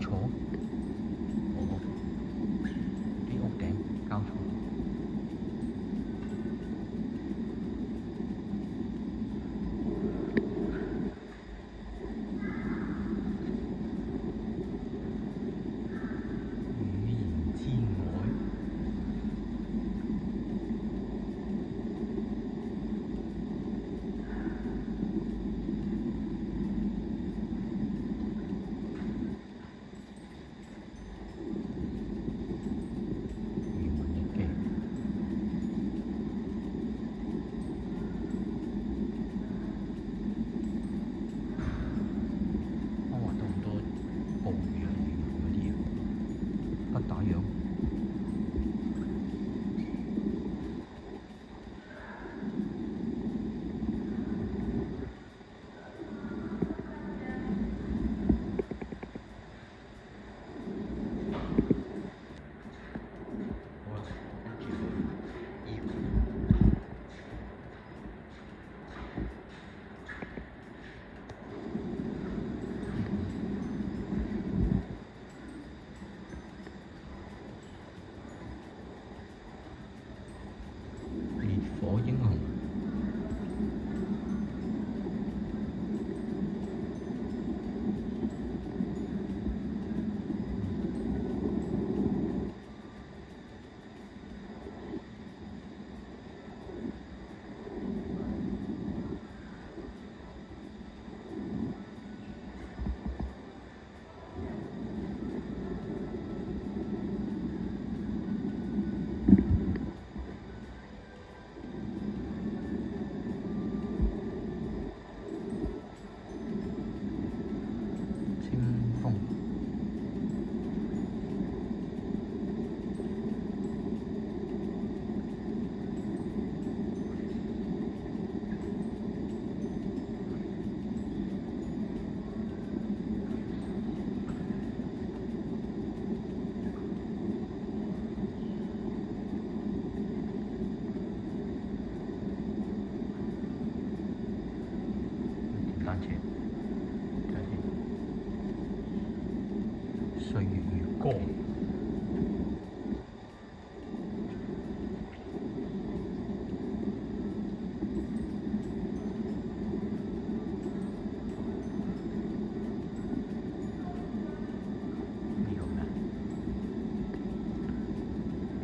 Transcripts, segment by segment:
上冲。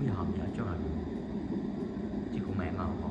bây giờ không vợ cho rồi chứ của mẹ mà không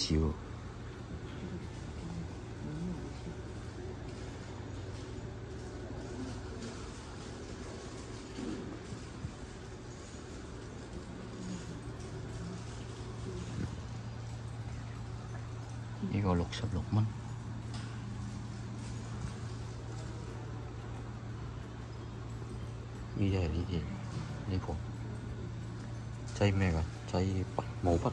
这个六十六蚊。你这你这，你婆，摘咩噶？摘毛把？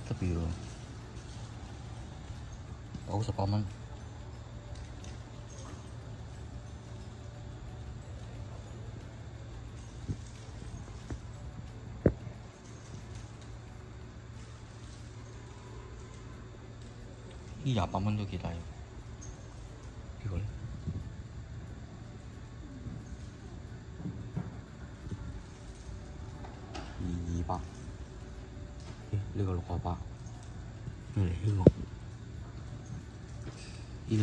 있더비로 여기서 밤은 이 야밤은 여기다 이거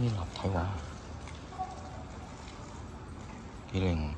นี่หลับไทยวะกี่เร่ง